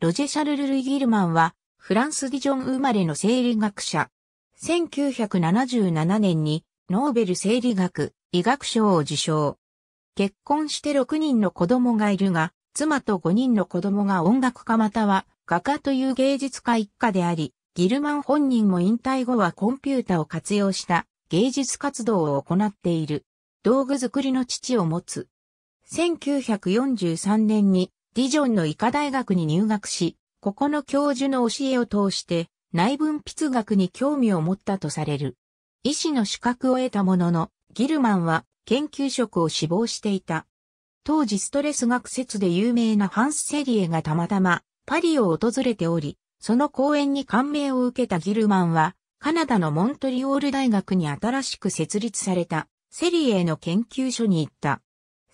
ロジェ・シャルル・ルイ・ギルマンは、フランス・ディジョン生まれの生理学者。1977年に、ノーベル生理学、医学賞を受賞。結婚して6人の子供がいるが、妻と5人の子供が音楽家または画家という芸術家一家であり、ギルマン本人も引退後はコンピュータを活用した芸術活動を行っている。道具作りの父を持つ。1943年にディジョンの医科大学に入学し、ここの教授の教えを通して内分泌学に興味を持ったとされる。医師の資格を得たものの、ギルマンは研究職を志望していた。当時ストレス学説で有名なハンス・セリエがたまたまパリを訪れており、その講演に感銘を受けたギルマンは、カナダのモントリオール大学に新しく設立されたセリエの研究所に行った。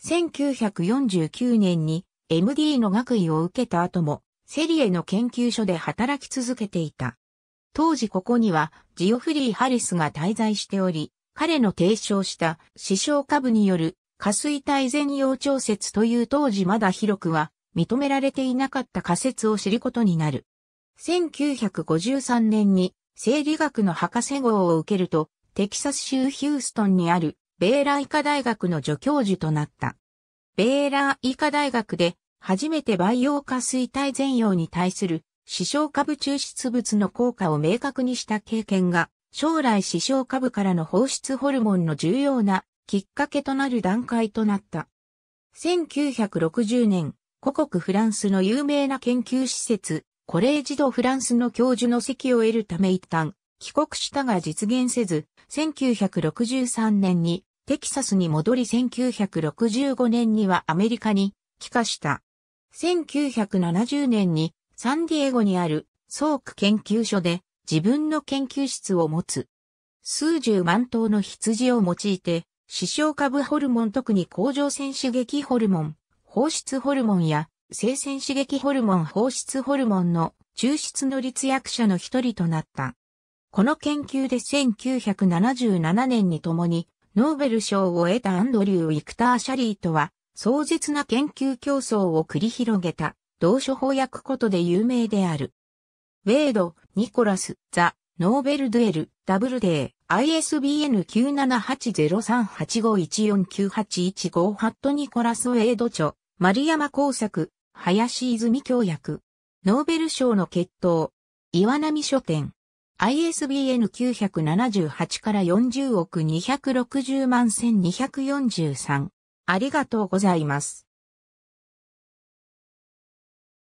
1949年に MD の学位を受けた後も、セリエの研究所で働き続けていた。当時ここにはジオフリー・ハリスが滞在しており、彼の提唱した視床下部による下水体全容調節という当時まだ広くは認められていなかった仮説を知ることになる。1953年に生理学の博士号を受けると、テキサス州ヒューストンにあるベーラー医科大学の助教授となった。ベーラー医科大学で初めて培養下水体全容に対する視床下部抽出物の効果を明確にした経験が将来視床下部からの放出ホルモンの重要なきっかけとなる段階となった。1960年、故国フランスの有名な研究施設、コレージド・フランスの教授の席を得るため一旦帰国したが実現せず、1963年にテキサスに戻り1965年にはアメリカに帰化した。1970年にサンディエゴにあるソーク研究所で自分の研究室を持つ。数十万頭の羊を用いて、視床下部ホルモン特に甲状腺刺激ホルモン、放出ホルモンや生鮮刺激ホルモン放出ホルモンの抽出の立役者の一人となった。この研究で1977年に共にノーベル賞を得たアンドリュー・ウィクター・シャリーとは壮絶な研究競争を繰り広げた同書翻訳ことで有名である。ウェード、ニコラス、ザ、ノーベルデュエル、ダブルデー、ISBN 9780385149815ハットニコラス・ウェード著、丸山工作、林泉教訳。ノーベル賞の決闘。岩波書店。ISBN 978から40億260万1243。ありがとうございます。